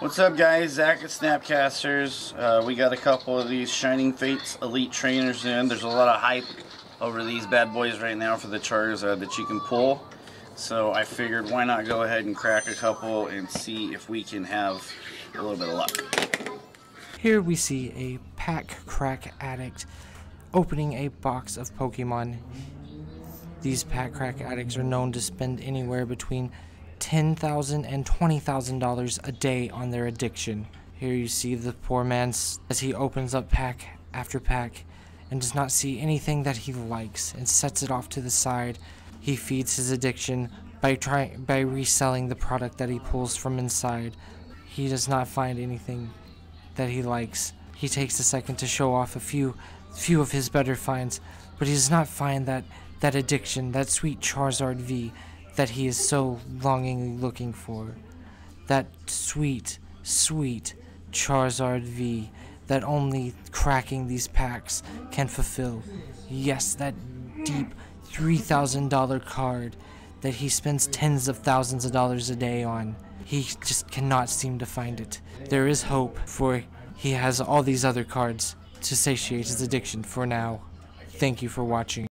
What's up guys, Zach at Snapcasters. Uh, we got a couple of these Shining Fates Elite Trainers in. There's a lot of hype over these bad boys right now for the Charizard that you can pull. So I figured why not go ahead and crack a couple and see if we can have a little bit of luck. Here we see a pack crack addict opening a box of Pokemon. These pack crack addicts are known to spend anywhere between $10,000 and $20,000 a day on their addiction. Here you see the poor man as he opens up pack after pack and does not see anything that he likes and sets it off to the side. He feeds his addiction by trying by reselling the product that he pulls from inside. He does not find anything that he likes. He takes a second to show off a few few of his better finds, but he does not find that that addiction, that sweet Charizard V that he is so longingly looking for. That sweet, sweet Charizard V that only cracking these packs can fulfill. Yes, that deep $3,000 card that he spends tens of thousands of dollars a day on. He just cannot seem to find it. There is hope, for he has all these other cards to satiate his addiction for now. Thank you for watching.